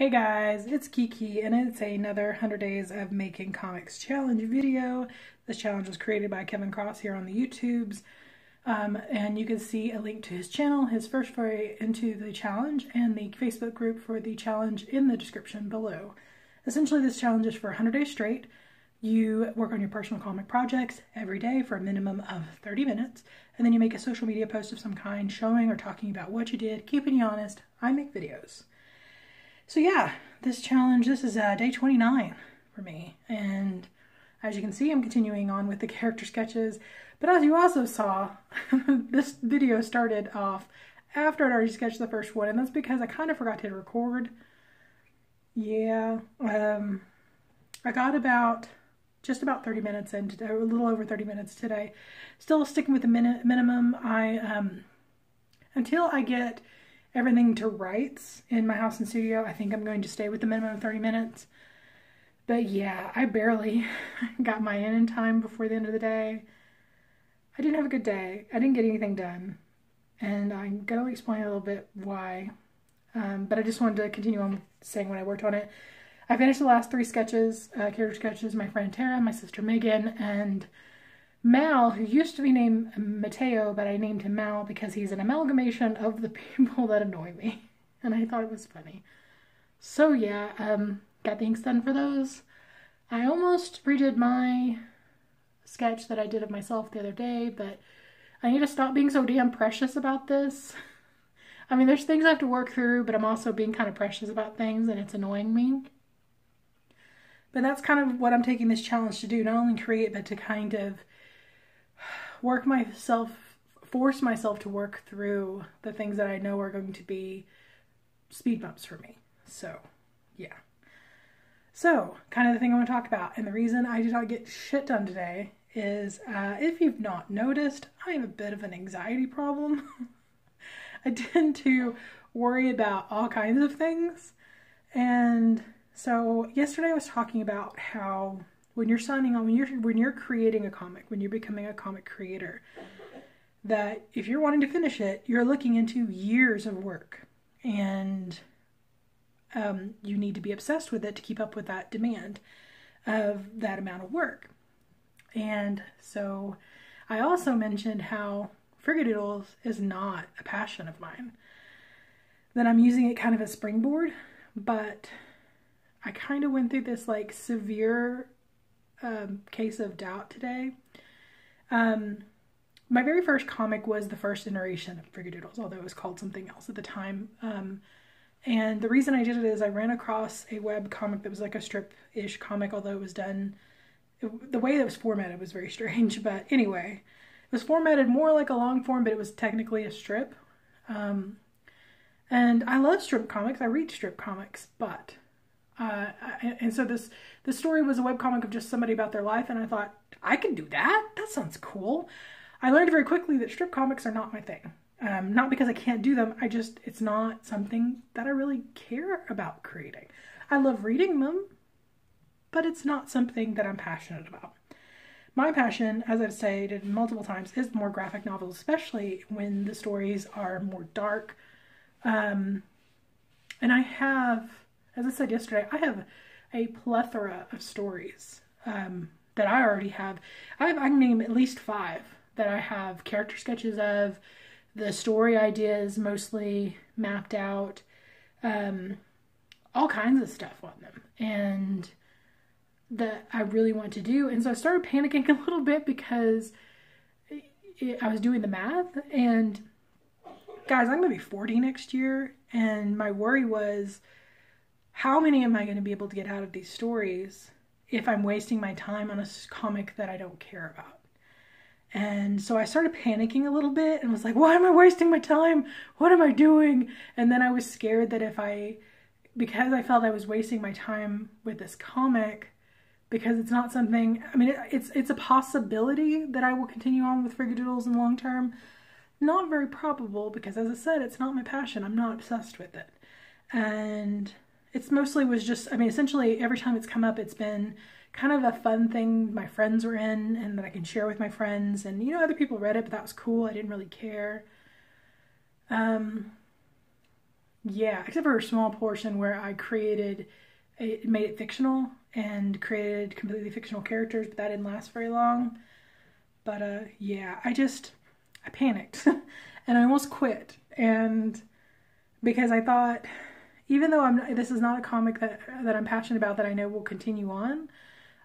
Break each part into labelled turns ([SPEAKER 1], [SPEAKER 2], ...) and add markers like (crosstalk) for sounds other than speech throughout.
[SPEAKER 1] Hey guys, it's Kikki and it's another 100 Days of Making Comics Challenge video. This challenge was created by Kevin Cross here on the YouTubes. Um, and you can see a link to his channel, his first foray into the challenge, and the Facebook group for the challenge in the description below. Essentially, this challenge is for 100 days straight. You work on your personal comic projects every day for a minimum of 30 minutes, and then you make a social media post of some kind showing or talking about what you did, keeping you honest. I make videos. So yeah, this challenge, this is uh, day 29 for me. And as you can see, I'm continuing on with the character sketches. But as you also saw, (laughs) this video started off after I'd already sketched the first one. And that's because I kind of forgot to record. Yeah, um, I got about, just about 30 minutes in, today, a little over 30 minutes today. Still sticking with the minute minimum. I, um, until I get everything to rights in my house and studio, I think I'm going to stay with the minimum of 30 minutes. But yeah, I barely (laughs) got my in in time before the end of the day. I didn't have a good day. I didn't get anything done. And I'm going to explain a little bit why. Um, but I just wanted to continue on saying when I worked on it. I finished the last three sketches, uh, character sketches, my friend Tara, my sister Megan, and Mal, who used to be named Mateo, but I named him Mal because he's an amalgamation of the (laughs) people that annoy me. And I thought it was funny. So yeah, um, got the inks done for those. I almost redid my sketch that I did of myself the other day, but I need to stop being so damn precious about this. I mean, there's things I have to work through, but I'm also being kind of precious about things and it's annoying me. But that's kind of what I'm taking this challenge to do, not only create, but to kind of work myself, force myself to work through the things that I know are going to be speed bumps for me. So, yeah. So, kind of the thing I want to talk about, and the reason I did not get shit done today is uh, if you've not noticed, I have a bit of an anxiety problem. (laughs) I tend to worry about all kinds of things. And so, yesterday I was talking about how when you're signing on when you're when you're creating a comic when you're becoming a comic creator that if you're wanting to finish it you're looking into years of work. And um, you need to be obsessed with it to keep up with that demand of that amount of work. And so i also mentioned how Friggadoodles is not a passion of mine. That i'm using it kind of as springboard but i kind of went through this like severe um, case of doubt today. Um, my very first comic was the first iteration of Friggadoodles, although it was called something else at the time. Um, and the reason I did it is I ran across a web comic that was like a strip-ish comic, although it was done, it, the way it was formatted was very (laughs) strange. But anyway, it was formatted more like a long form, but it was technically a strip. Um, and I love strip comics. I read strip comics, but uh, and so this the story was a webcomic of just somebody about their life, and I thought I could do that. That sounds cool. I learned very quickly that strip comics are not my thing. Um, not because I can't do them. I just it's not something that I really care about creating. I love reading them, but it's not something that I'm passionate about. My passion, as I've stated multiple times, is more graphic novels, especially when the stories are more dark. Um, and I have as I said yesterday, I have a plethora of stories um, that I already have. I, have. I can name at least five that I have character sketches of, the story ideas mostly mapped out, um, all kinds of stuff on them, and that I really want to do. And so I started panicking (laughs) a little bit because it, I was doing the math and guys, I'm going to be 40 next year. And my worry was how many am I going to be able to get out of these stories if I'm wasting my time on a comic that I don't care about? And so I started panicking a little bit and was like, why am I wasting my time? What am I doing? And then I was scared that if I, because I felt I was wasting my time with this comic, because it's not something, I mean, it's it's a possibility that I will continue on with Friggadoodles in the long term. Not very probable because, as I said, it's not my passion. I'm not obsessed with it. And it's mostly was just, I mean, essentially every time it's come up, it's been kind of a fun thing my friends were in and that I can share with my friends. And, you know, other people read it, but that was cool. I didn't really care. Um, yeah, except for a small portion where I created, it made it fictional and created completely fictional characters, but that didn't last very long. But uh, yeah, I just, I panicked (laughs) and I almost quit. And because I thought, even though I'm, this is not a comic that, that I'm passionate about that I know will continue on,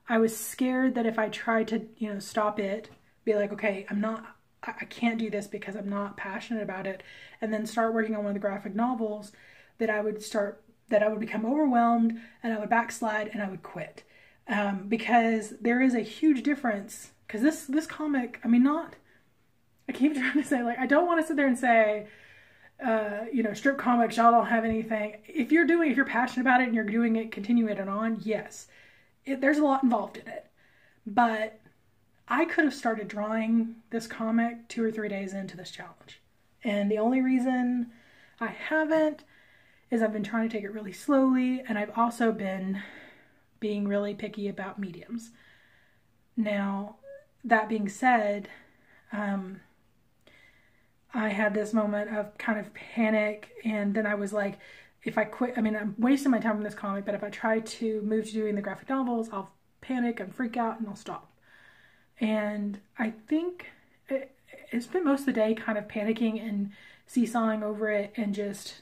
[SPEAKER 1] I was scared that if I tried to, you know, stop it, be like, okay, I'm not, I can't do this because I'm not passionate about it, and then start working on one of the graphic novels, that I would start, that I would become overwhelmed and I would backslide and I would quit. Um, because there is a huge difference. Because this this comic, I mean, not. I keep (laughs) trying to say like I don't want to sit there and say, uh, you know, strip comics, y'all don't have anything. If you're doing, if you're passionate about it and you're doing it, continuing it on, yes, it, there's a lot involved in it. But I could have started drawing this comic two or three days into this challenge. And the only reason I haven't is I've been trying to take it really slowly, and I've also been being really picky about mediums. Now, that being said, um, I had this moment of kind of panic, and then I was like, if I quit, I mean, I'm wasting my time on this comic, but if I try to move to doing the graphic novels, I'll panic and freak out and I'll stop. And I think it, spent most of the day kind of panicking and seesawing over it and just.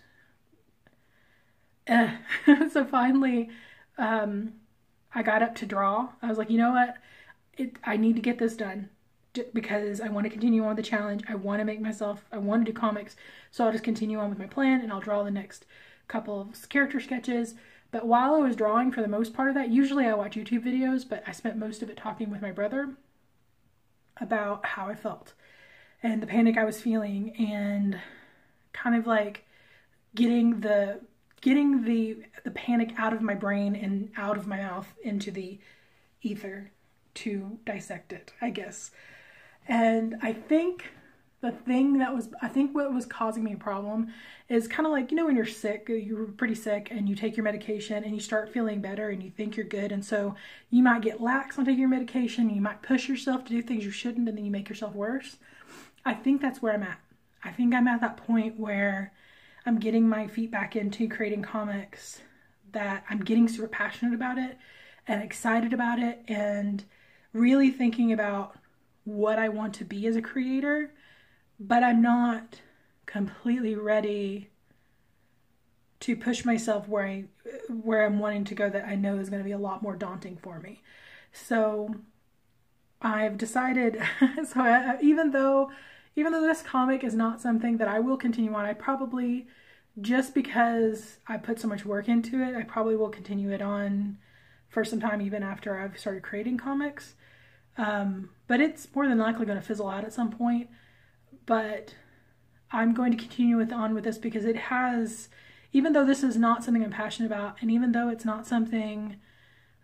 [SPEAKER 1] Uh. (laughs) so finally, um, I got up to draw. I was like, you know what? It, I need to get this done because I want to continue on with the challenge. I want to make myself, I want to do comics. So I'll just continue on with my plan and I'll draw the next couple of character sketches. But while I was drawing for the most part of that, usually I watch YouTube videos, but I spent most of it talking with my brother about how I felt and the panic I was feeling and kind of like getting the getting the the panic out of my brain and out of my mouth into the ether to dissect it, I guess. And I think the thing that was I think what was causing me a problem is kind of like you know when you're sick uh, you're pretty sick and you take your medication and you start feeling better and you think you're good. And so you might get lax on taking your medication. You might push yourself to do things you shouldn't and then you make yourself worse. I think that's where I'm at. I think I'm at that point where I'm getting my feet back into creating comics that I'm getting super passionate about it and excited about it and really thinking about what I want to be as a creator but I'm not completely ready to push myself where I where I'm wanting to go that I know is going to be a lot more daunting for me. So I've decided (laughs) so I, even though even though this comic is not something that I will continue on, I probably just because I put so much work into it, I probably will continue it on for some time even after I've started creating comics. Um, but it's more than likely going to fizzle out at some point. But I'm going to continue with on with this because it has, even though this is not something I'm passionate about, and even though it's not something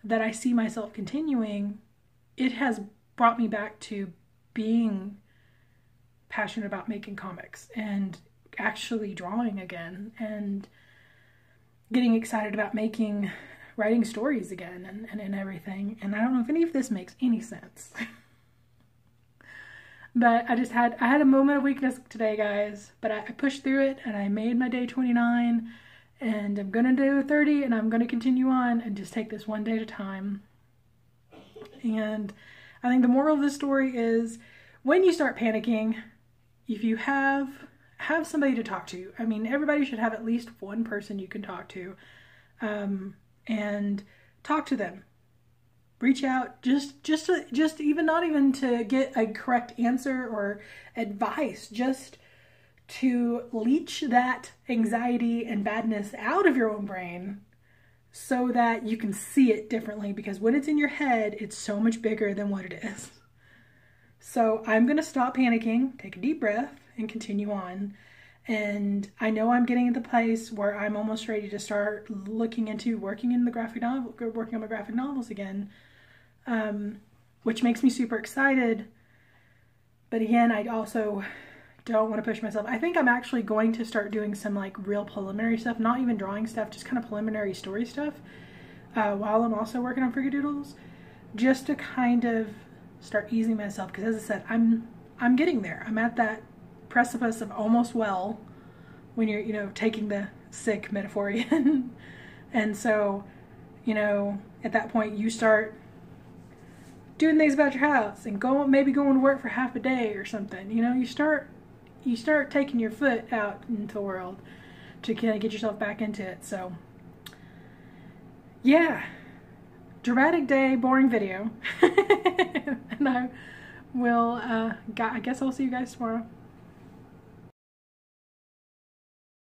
[SPEAKER 1] that I see myself continuing, it has brought me back to being passionate about making comics and actually drawing again and getting excited about making writing stories again and, and, and everything. And I don't know if any of this makes any sense. (laughs) But I just had I had a moment of weakness today, guys. But I, I pushed through it and I made my day 29 and I'm gonna do 30 and I'm gonna continue on and just take this one day at a time. And I think the moral of the story is when you start panicking, if you have have somebody to talk to. I mean, everybody should have at least one person you can talk to, um, and talk to them. Reach out just just to, just even not even to get a correct answer or advice just to leach that anxiety and badness out of your own brain so that you can see it differently because when it's in your head it's so much bigger than what it is. So i'm going to stop panicking take a deep breath and continue on and I know I'm getting to the place where I'm almost ready to start looking into working in the graphic novel, working on my graphic novels again um, which makes me super excited. But again, I also don't want to push myself. I think I'm actually going to start doing some like real preliminary stuff, not even drawing stuff, just kind of preliminary story stuff uh, while I'm also working on Doodles, just to kind of start easing myself. Because as I said, I'm I'm getting there. I'm at that precipice of almost well when you're you know taking the sick metaphorian. (laughs) and so, you know, at that point you start doing things about your house and go maybe going to work for half a day or something. You know, you start you start taking your foot out into the world to kind of get yourself back into it. So, yeah, dramatic day, boring video, (laughs) and I will. Uh, I guess I'll see you guys tomorrow.